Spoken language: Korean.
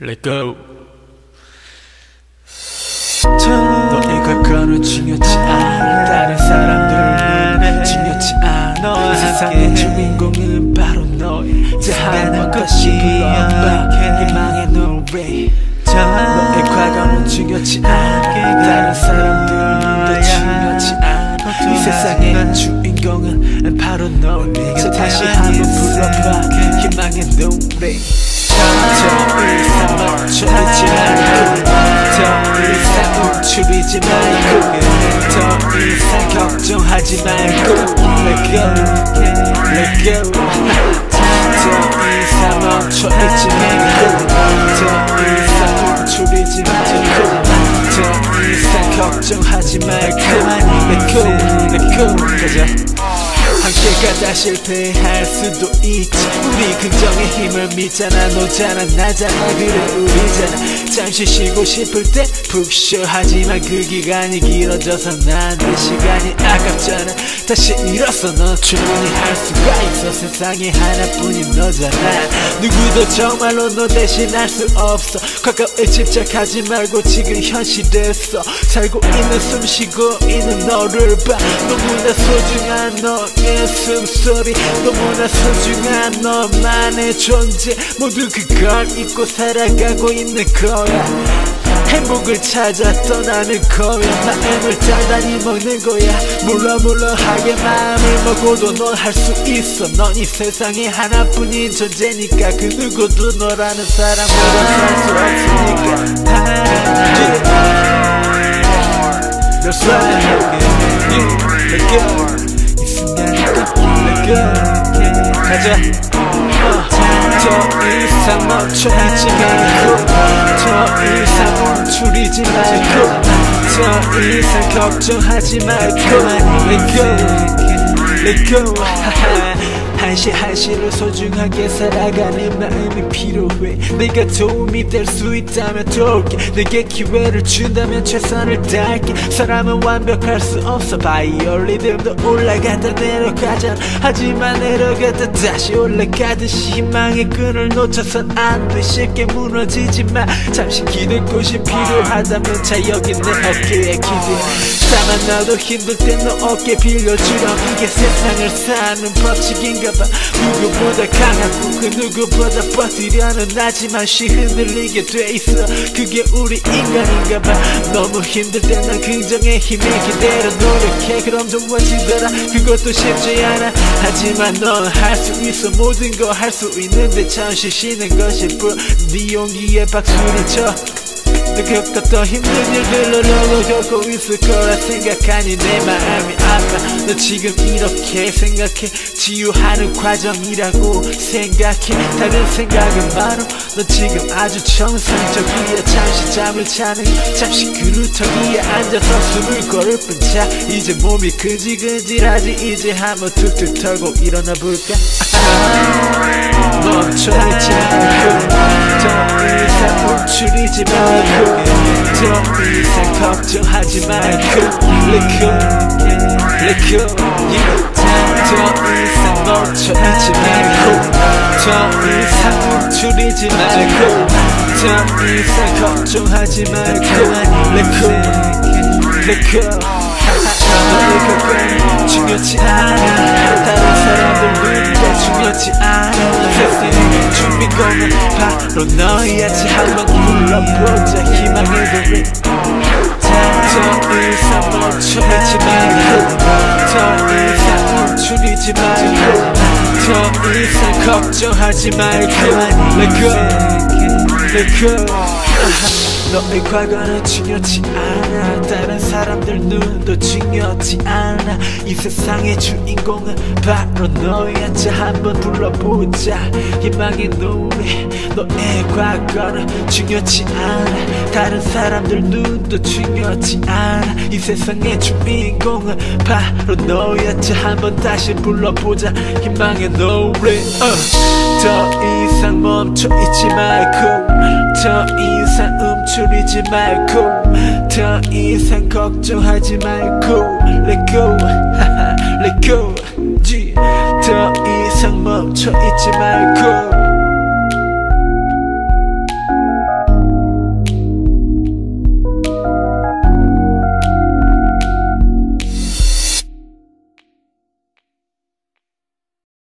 Let go. 너의 과거는 중요치 않아 다른 사람들은 중요치 않아 세상의 주인공은 바로 너야 자한번 다시 불러봐 희망의 노래 너의 과거는 중요치 않아 다른 사람들은 중요치 않아 이 세상의 주인공은 바로 너야 다시 한번 불러봐. 희망의 노래 멈춰있지 말고 더 이상 걱정하지 말고 Let go, let go 더 이상 멈춰있지 말고 더 이상 움츠리지 말고 더 이상 걱정하지 말고 Let go, let go 가자 함께 가다 실패할 수도 있지. 우리 긍정의 힘을 믿잖아 너잖아. 나잖아 그래 우리잖아. 잠시 쉬고 싶을 때 푹 쉬어 하지만 그 기간이 길어져서 나한테 시간이 아 깝잖아. 다시 일어서 너 충분히 할 수가 있어. 세상에 하나뿐인 너잖아. 누구도 정말로 너 대신할 수 없어. 과거에 집착하지 말고 지금 현실에서 살고 있는 숨 쉬고 있는 너를 봐. 너무나 소중한 너의 숨소리. 너무나 소중한 너만의 존재. 모두 그걸 잊고 살아가고 있는 거야. 행복을 찾아 떠나는 거야. 마음을 단단히 먹는 거야. 물 렁물렁하게 마음을 먹어도 넌 할 수 있어 넌 이 세상에 하나뿐인 존재니까 그 누구도 너라는 사람보다 살수 없으니까 Yeah, let go 이 순간이 let go 가자 더 이상 멈춰있지 말고 더 이상 멈추리지 말고 더 이상 걱정하지 말고 Let go, let go 한시 한시를 소중하게 살아가는 마음이 필요해. 내가 도움이 될 수 있다면 도울게. 내게 기회를 준다면 최선을 다할게. 사람은 완벽할 수 없어. 바이올리듬도 올라갔다 내려가잖아 하지만 내려갔다 다시 올라가듯이 희망의 끈을 놓쳐선 안 돼. 쉽게 무너지지만 잠시 기댈 곳이 필요하다면 자 여기 내 어깨에 기대. 다만 나도 힘들 땐 너 어깨 빌려주렴. 이게 세상을 사는 법칙인가 봐. 누구보다 강하고 그 누구보다 버티려는 하지만 쉬 흔들리게 돼 있어. 그게 우리 인간인가 봐. 너무 힘들 땐난 긍정의 힘에 기대려 노력해. 그럼 좋아지더라. 그것도 쉽지 않아. 하지만 넌 할 수 있어. 모든 거 할 수 있는데 잠시 쉬는 것일 뿐네 용기에 박수를 쳐 너 겪었던 힘든 일들로 너도 겪고 있을 거라 생각하니 내 마음이 아파. 너 지금 이렇게 생각해. 치유하는 과정이라고 생각해. 다른 생각은 많어 너 지금 아주 정상적이야. 잠시 잠을 자는 잠시 그루터기에 앉아서 숨을 고를 뿐자 이제 몸이 근질근질하지. 이제 한번 툭툭 털고 일어나 볼까? 멈춰있지 말고. 더 이상 움츠리지 말고 더 이상 걱정하지 말고 go, let go yeah. 더 이상 멈춰있지 말고 더 이상 움츠리지 말고 더 이상 걱정하지 말고 Let go, let go 너의 중요치 않아 다른 사람들 눈도 중요치 않아 세상의 준비공 은 바로 너야지 한번 불러보자 희망의 노래 더 이상 멈춰있지 말고 더 이상 멈추리지 말고 더 이상 걱정하지 말고 Let go, let go. 너의 과거는 중요치 않아. 다른 사람들 눈도 중요치 않아 이 세상의 주인공은 바로 너야 자 한번 불러보자. 희망의 노래 너의 과거는 중요치 않아. 다른 사람들 눈도 중요치 않아. 이 세상의 주인공은 바로 너야 자 한번 다시 불러보자. 희망의 노래 uh. 더 이상 멈춰있지 말고 더 이상 움츠리지 말고 더 이상 걱정하지 말고